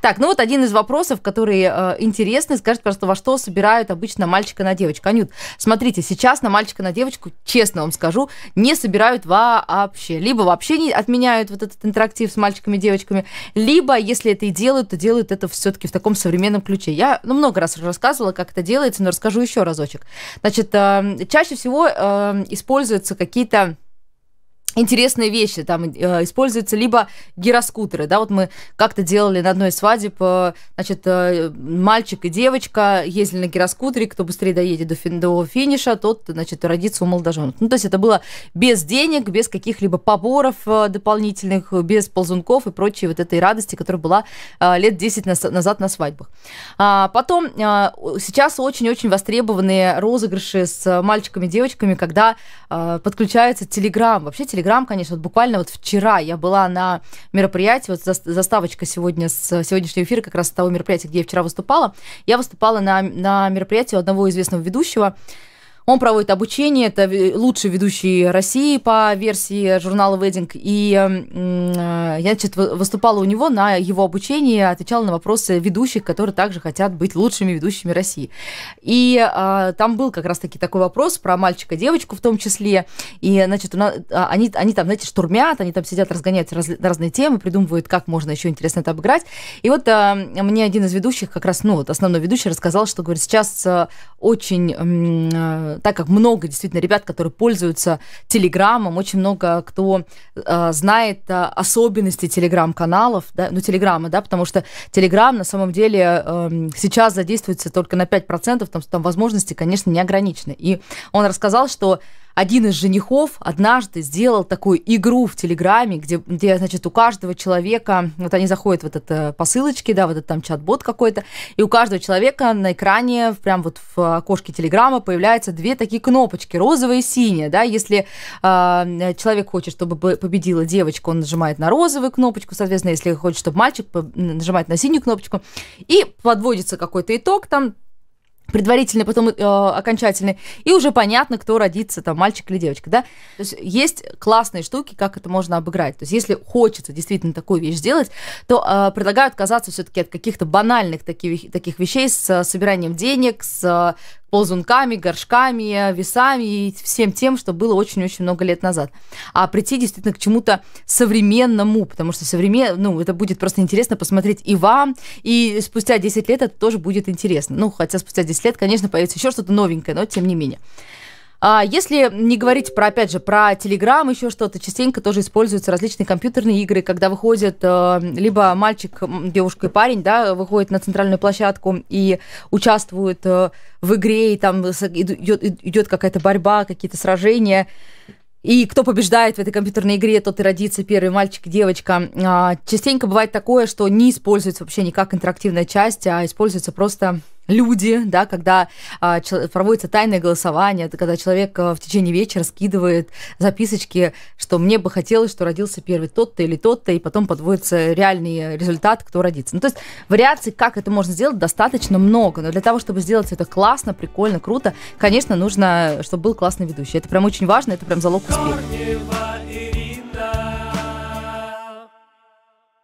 Так, ну вот один из вопросов, который э, интересный, скажет просто, во что собирают обычно мальчика на девочку. Анют, смотрите, сейчас на мальчика на девочку, честно вам скажу, не собирают вообще. Либо вообще не отменяют вот этот интерактив с мальчиками и девочками, либо, если это и делают, то делают это все-таки в таком современном ключе. Я ну, много раз рассказывала, как это делается, но расскажу еще разочек. Значит, э, чаще всего э, используются какие-то интересные вещи. Там э, используются либо гироскутеры, да, вот мы как-то делали на одной свадьбе, э, значит, э, мальчик и девочка ездили на гироскутере, кто быстрее доедет до, фин, до финиша, тот, значит, родится у молодоженов. Ну, то есть это было без денег, без каких-либо поборов э, дополнительных, без ползунков и прочей вот этой радости, которая была э, лет 10 на, назад на свадьбах. А, потом, э, сейчас очень-очень востребованные розыгрыши с мальчиками и девочками, когда э, подключается Телеграм. Вообще Телеграм Телеграм, конечно, вот буквально вот вчера я была на мероприятии, вот заставочка сегодня с сегодняшнего эфира, как раз с того мероприятия, где я вчера выступала. Я выступала на, на мероприятии одного известного ведущего, он проводит обучение, это лучший ведущий России по версии журнала Wedding. И э, я значит, выступала у него на его обучении, отвечала на вопросы ведущих, которые также хотят быть лучшими ведущими России. И э, там был как раз-таки такой вопрос про мальчика-девочку в том числе. И, значит, нас, а, они, они там, знаете, штурмят, они там сидят, разгоняют раз, разные темы, придумывают, как можно еще интересно это обыграть. И вот э, мне один из ведущих, как раз, ну, вот основной ведущий, рассказал, что, говорит, сейчас очень так как много действительно ребят, которые пользуются Телеграмом, очень много кто э, знает э, особенности Телеграм-каналов, да, ну, Телеграма, да, потому что Телеграм на самом деле э, сейчас задействуется только на 5%, там, там возможности, конечно, не ограничены. И он рассказал, что один из женихов однажды сделал такую игру в Телеграме, где, где значит, у каждого человека, вот они заходят в этот э, посылочки, да, в этот там чат-бот какой-то, и у каждого человека на экране, прям вот в окошке Телеграма появляются две такие кнопочки, розовая и синяя, да, если э, человек хочет, чтобы победила девочка, он нажимает на розовую кнопочку, соответственно, если хочет, чтобы мальчик, нажимает на синюю кнопочку, и подводится какой-то итог там, предварительный, потом э, окончательный, и уже понятно, кто родится, там, мальчик или девочка, да. То есть есть классные штуки, как это можно обыграть. То есть если хочется действительно такую вещь сделать, то э, предлагаю отказаться все-таки от каких-то банальных таких, таких вещей с собиранием денег, с ползунками, горшками, весами и всем тем, что было очень-очень много лет назад. А прийти действительно к чему-то современному, потому что современно, ну, это будет просто интересно посмотреть и вам, и спустя 10 лет это тоже будет интересно. Ну, хотя спустя 10 лет, конечно, появится еще что-то новенькое, но тем не менее. А если не говорить про, опять же, про Телеграм, еще что-то, частенько тоже используются различные компьютерные игры, когда выходит э, либо мальчик, девушка и парень, да, выходит на центральную площадку и участвуют э, в игре, и там идет, идет какая-то борьба, какие-то сражения. И кто побеждает в этой компьютерной игре, тот и родится первый мальчик девочка. А, частенько бывает такое, что не используется вообще никак интерактивная часть, а используется просто люди, да, когда а, проводится тайное голосование, это когда человек а, в течение вечера скидывает записочки, что мне бы хотелось, что родился первый тот-то или тот-то, и потом подводится реальный результат, кто родится. Ну, то есть вариаций, как это можно сделать, достаточно много, но для того, чтобы сделать это классно, прикольно, круто, конечно, нужно, чтобы был классный ведущий. Это прям очень важно, это прям залог успеха.